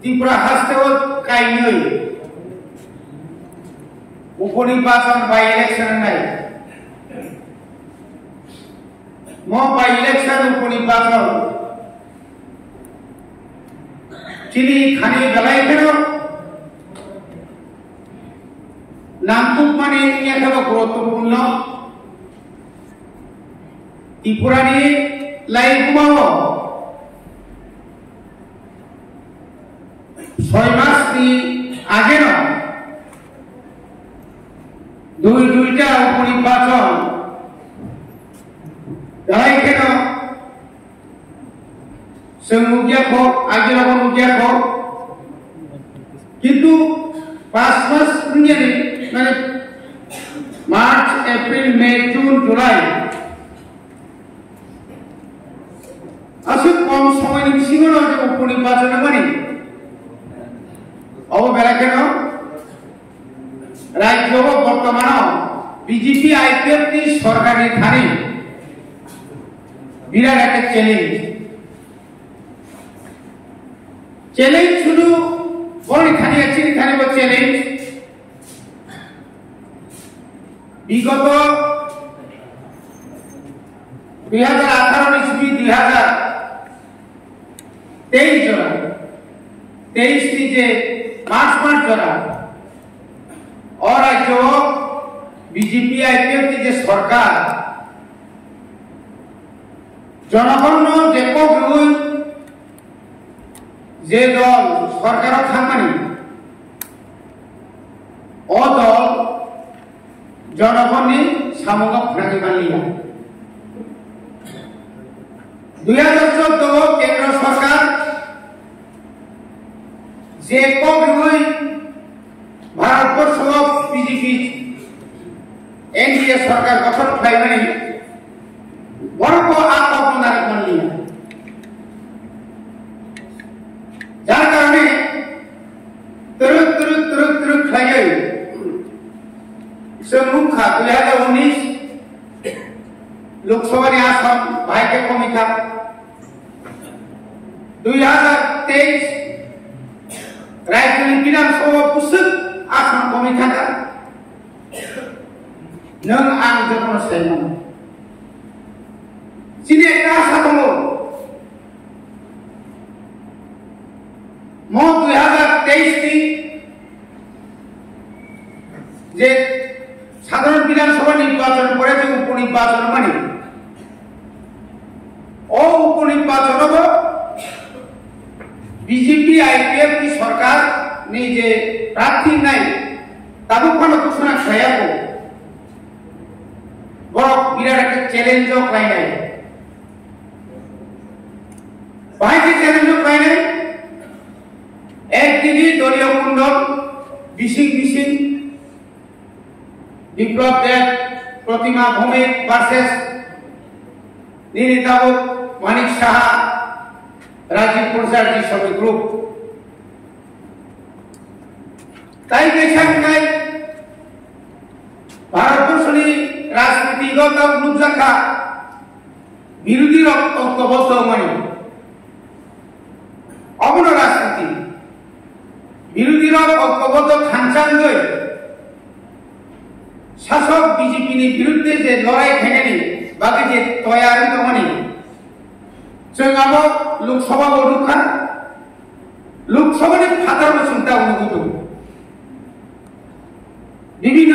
ত্রিপুরা হাসতেও কাইনই উপনির্বাচন বা ইলেকশন নাই। ম বা ইলেকশন উপনির্বাচন। চিনি খানি বেলায় কেন? নামটুক মানে এখানে গুরুত্বপূর্ণ। ত্রিপুরানি লাই ঘুমাবো উপনির্বাচন দাঁড়াই কেন? সে মুখিয়া হোক আগে রকম মুখিয়া হোক কিন্তু পাঁচ মাস মানে March April May June July. আসলে কম সময় সিংহ উপনির্বাচনে মানে আইপিএফটি সরকারি থানি বিরাট একটা চ্যালেঞ্জ চ্যালেঞ্জ শুধু বড় খানি আছে খানি চ্যালেঞ্জ বিগত দুই হাজার আঠারো ইসবি দুই হাজার তেইশ জনা তেইশ যে মার্চ মাস জনা অরাজ্য বিজেপি আইপিএফ যে সরকার, জনগণ কবুল যে দল সরকার থাকানি ও দল জনগণের সামগ্র ফ্রাঁকি বানিয়া দুই হাজার চোদ্দ কেন্দ্র সরকার যে কবি ভারতবর্ষ এনডিএ সরকার গঠন পাইবেন বড় আপনার মানলি যার কারণে তুরুক তুরুক তুরুক তুরুক খাইয়ে সে মুখা দুই হাজার উনিশ লোকসভার আসন ভাইকে কমিকা দুই হাজার তেইশ 넌 안경으로 세는 진에 따사도 모두 하가 তেইশটি যে সাধারণ বিধানসভা নির্বাচন করেছে উপনির্বাচন মানে। ও উপনির্বাচন বিজেপি, আইপিএফ সরকার নিজে প্রার্থী নাই তাদের ঘোষণা সহায়ক বড় বিরাট একটা চ্যালেঞ্জও পাই নাই। বাহিনী চ্যালেঞ্জও পাই নাই? একদিনই দলীয় কুণ্ডল বিশিং বিশিং বিপ্লব দেব, প্রতিমা ভৌমিক ভার্সেস নীলিতাবু মানিক সাহা, রাজীব প্রসাদজি সবে গ্রুপ তাই বেশাঙ্গায় ভারতবর্ষের রাজনীতিগত রূপযাখা বিরোধী ঐক্যবদ্ধ মানে অমূল রাজনীতি বিরোধীরা ঐক্যবদ্ধ খানসান হয়ে শাসক বিজেপির বিরুদ্ধে যে লড়াই ঠেকেনি বাকি যে তৈরি দমনি জঙ্গাব লোকসভা অনুখান লোকসভাটি ফাতার চিন্তা অনুভূত। বিভিন্ন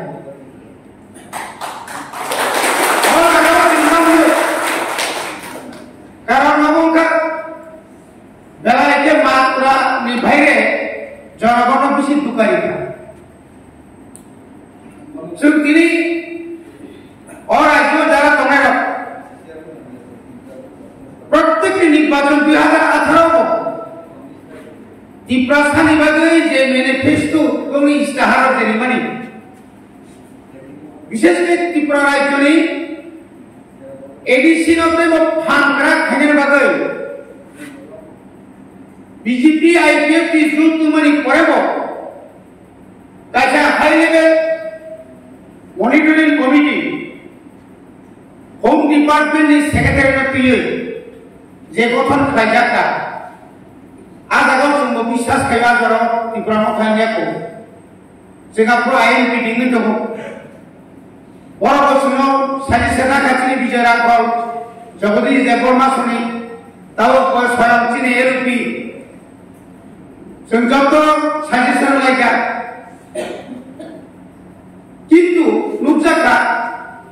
নির্বাচন দুই হাজার আঠারো ত্রিপ্রাস্থান বিভাগে যে ম্যানিফেস্টো এবং ইস্তাহার তিনি মানে। বিশেষ করে ত্রিপুরা রাজ্যে এডিসি বিজেপি, আইপিএফ কি high level monitoring committee, home ডিপার্টমেন্টের সেক্রেটারি যে কথন খাইয়া তা আজ আগর চুম্ব বিশ্বাস খাইবা জর ইব্রাহিম খাইয়াকো সিঙ্গাপুর আইন মিটিং দব বড় প্রশ্ন সারি সেনা কাছে বিজয় রাখল জগদীশ দেববর্মা শুনি তাও স্বয়ং এর এরপি সংযত যত সেনা লাইকা কিন্তু নুকজাকা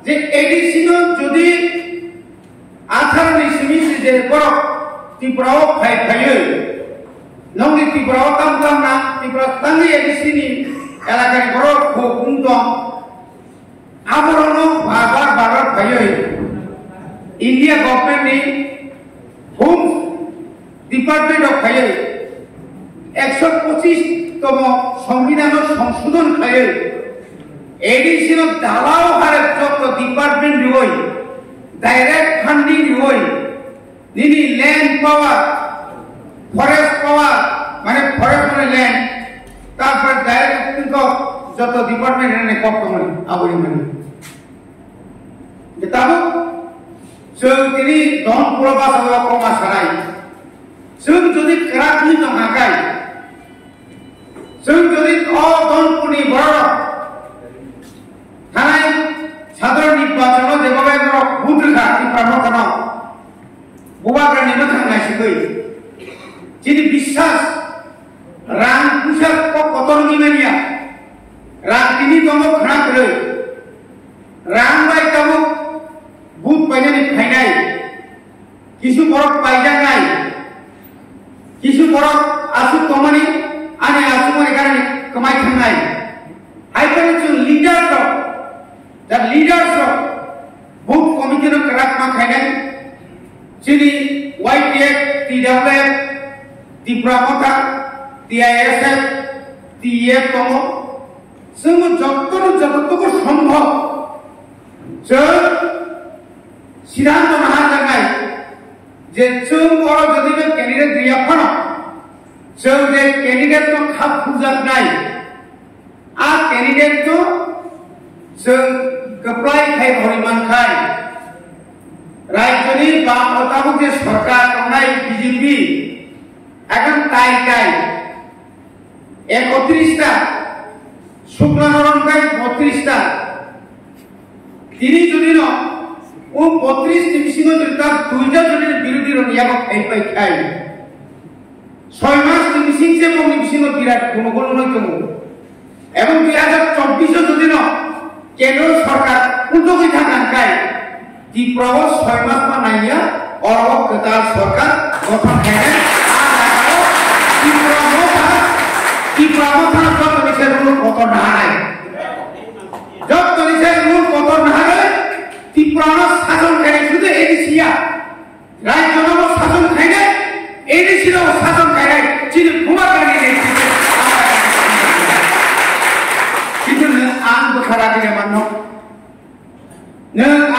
যে এই যে বড় ত্রিপুরাও খাই খাইয়ে নঙ্গি ত্রিপুরাও তাম তাম না ত্রিপুরা তাঙ্গি এডিসিনি এলাকায় বড় খুব উন্নতম আবরণ বারবার বারবার খাইয়ে India government home department of খাইয়ে একশো পঁচিশতম সংবিধান সংশোধন খাইয়ে এডিসিনো দালাও হারে চক্র ডিপার্টমেন্ট রই ডাইরেক্ট ফান্ডিং রই নিনি ল্যান্ড পাওয়ার ফরেস্ট পাওয়ার মানে ফরেস্ট মানে ল্যান্ড তারপর ডাইরেক্ট যত ডিপার্টমেন্ট এনে কত মানে আবরি মানে তাবো जों दिनै दन पुरबा साबा कमा साराय जों जुदि क्राकनि दं हाकाय जों जुदि अ दनपुरनि बर' হওয়াকারণে থাকাইছে কই যিনি বিশ্বাস রাম কুশার কতর নিমেনিয়া রাম তিনি তমক খারাপ রই রাম বাই তমক ভূত পাইজানি খাই নাই কিছু বরফ পাইজান নাই কিছু বরফ আসু কমানি আনে আসু মানে কারণে কমাই খান নাই হাইপারেশন লিডার দ্য লিডার্স অফ ভূত কমিটির খারাপ খাই নাই যিনি ওয়াইটিএফ টিডাব্লিউএফ ত্রিপুরা কথা টিআইএসএফ টিএফ তম जों যতটুকু যতটুকু সম্ভব जों সিদ্ধান্ত নাহা জায়গায় যে जों বড় যদি ক্যান্ডিডেট দিয়া ফানো जों যে ক্যান্ডিডেট তো খাপ খুঁজার নাই আর ক্যান্ডিডেট তো जों গপ্লাই খাই হরিমান খাই বাম মোতাবক যে সরকার তোমরা বিজেপি? এখন তাই তাই। একত্রিশটা শুক্লানরণকায় বত্রিশটা। তিনি যদি ও বত্রিশ নিমিষিং যদি তার দুইটা যদি বিরোধী রনিয়াক খাই পাই খাই ছয় মাস নিমিষিং যে এবং নিমিষিং বিরাট কোনো নয় এবং দুই হাজার চব্বিশে যদি কেন্দ্র সরকার উদ্যোগী থাকান খায় ত্রিপুরাও ছয় মাস পা নাইয়া অরব কেতাল সরকার গঠন খাইনে ত্রিপুরা মতা ত্রিপুরা মতা যত নিচে রুল কত নাহায় যত নিচে রুল কত নাহায় ত্রিপুরা শাসন খাইনে শুধু এডিসিয়া রাজ্য নব শাসন খাইনে এডিসি নব শাসন lúc soi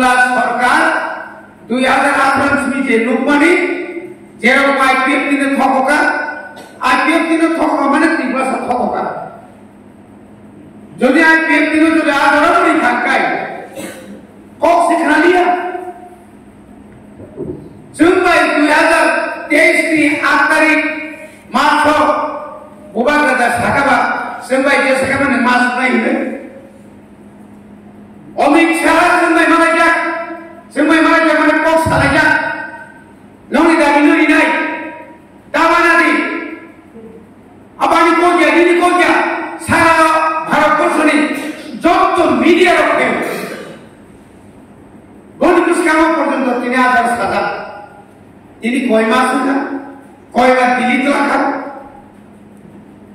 জুমলা সরকার দুই হাজার আঠারো সিমিতে লোকমানি যেরকম আইপিএফ দিনে ঠকা আইপিএফ দিনে ঠকা মানে ত্রিপুরা ঠকা যদি আইপিএফ দিনে যদি আদরণই থাকায়, কক সেখানে লিয়া। জুম্বাই দুই হাজার তেইশ আট তারিখ March bubaga da sakaba sembai je sakaba ne mas nai ne でも山根山根コース叩きだ。Noni dari noni nai. Tawa nadi. Apa ni kau dia, ini kau dia. Sara Bharat Borsa ni. Jauh media rokhe. Gondi Kristiano porjonto tini hajar saja. Ini koi masuk na, koi mas dilit lakukan.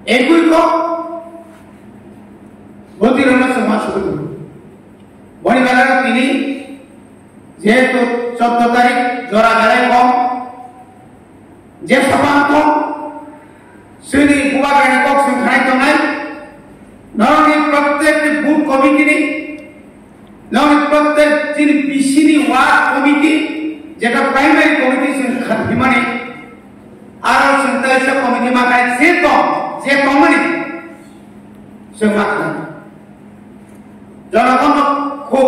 Ekui kok যেহেতু চোদ্দ তারিখ জোড়া বেড়াই কম, যে সমান্ত Shri কুয়াগাড়ি cock সংখ্যায় তো নাই। নরনি প্রত্যেকটি বুথ কমিটি নরনি প্রত্যেক যিনি পিসিনি ওয়ার্ড কমিটি, যেটা প্রাইমারি কমিটি হিমানি আর চিন্তা কমিটি মাখায় যে কম, যে কমিটি সে মাখায় জনগণ খুব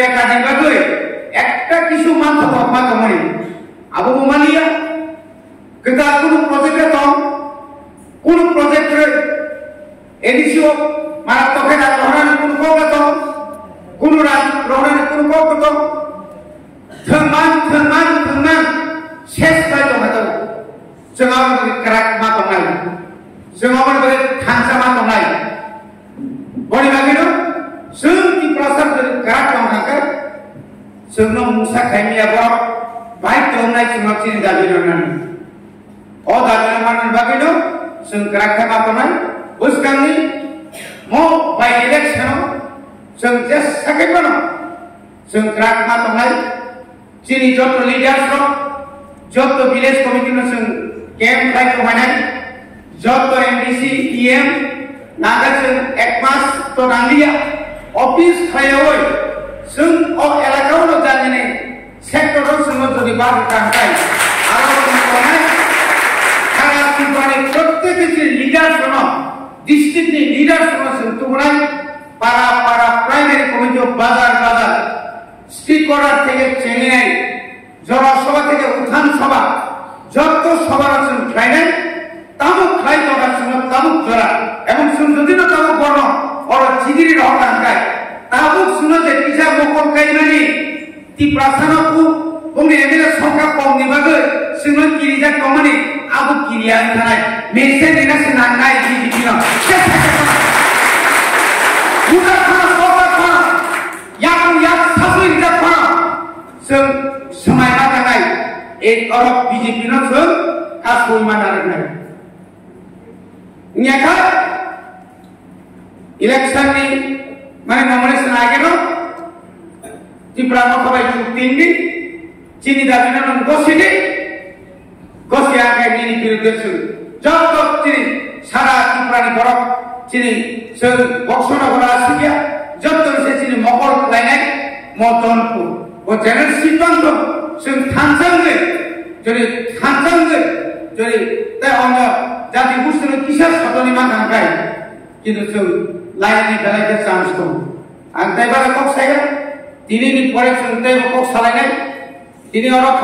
ಬೇಕಾದಿರ್ಬೇಕು ಎಕ್ಕ ಕಿಸು ಮಾತು ಪಪ್ಪ ತಮಣಿ ಅಬು ಮಲಿಯ ಕಿತ ಕುನು ಪ್ರೊಜೆಕ್ಟ್ ತ ಕುನು ಪ್ರೊಜೆಕ್ಟ್ ರೆ ಎಡಿಸಿಒ ಮಾರ ತಕೆ ರಾ ರಹಣಾನ ಕುನು ಕೋಗ ತ ಕುನು ರಾ ರಹಣಾನ ಕುನು ಕೋಗ ತ ಧಮಾನ್ ಧಮಾನ್ ಧಮಾನ್ শেষ কাজ হতো জমা ক্রাক মা কমাই জমা বলে খানসা মা কমাই বড়ি মাগিনো সুন্তি প্রসার করে ক্রাক sebelum Musa kami apa baik tahun naik semacam dari orang oh dari mana bagi lo sengkerak apa nai bus kami mau by sana, sengjes sakit mana sengkerak apa nai sini jatuh leaders lo jatuh village committee lo seng camp baik kemana jatuh MDC EM নাগাছেন ekmas মাস তো Rangia office খায় ওই जों अ एलाकायावनो जानानै सेक्टराव जोङो যদি बार कांटाय आरो जों সারা ত্রিপুরানি প্রত্যেক লিডার শোন ডিস্ট্রিক্টনি লিডার শোন जों তুমরাই পাড়া পাড়া প্রাইমারি কমিটি বাজার বাজার স্ট্রিট কর্নার থেকে চেন্নাই জনসভা থেকে উত্থান সভা যত সভা আছেন খাইলেন তামুক খাই জগার সঙ্গে তামুক জরা এবং যদি না তামুক বর্ণ ওর চিদিরি রহমান খায় તાબુક સુનો જે પીજા મોકો કઈનાની તી પ્રાસનો કુ બોંગે એને સોકા કોમ નિબાગ સુનો કિરીજા કોમની આબુ કિરિયા થાય મેસે દેના સના નાય જી દીનો મુકા ખા સોકા ખા યાકુ યાક સાસુ ઇજા ખા સં સમાય બાતા નાય એક અરબ બીજેપી નો સં કાસુલ માં ડારે નાય ન્યાકા ઇલેક્શન ની మరి నమనిస్తున్న ఆగేను ఈ ప్రముఖపై తిండి చిన్ని దాని గొస్సిడి গসি আগে নিনি বিরুদ্ধে যত তিনি সারা কুমরানি বরক তিনি বক্সনা করা আসিয়া, যত সে চিনি মকর লাই নাই মতনপুর ও জেনারেল সিদ্ধান্ত, সে থানসাঙ্গে যদি থানসাঙ্গে যদি তাই অন্য জাতি বুঝতে কিসের সদনী মাথা কিন্তু সে লাইনে বেড়াইতে চান্স কম। আর ড্রাইভারে কক সাইকেল তিনি পরে শুনতে কক চালাই তিনি অলপ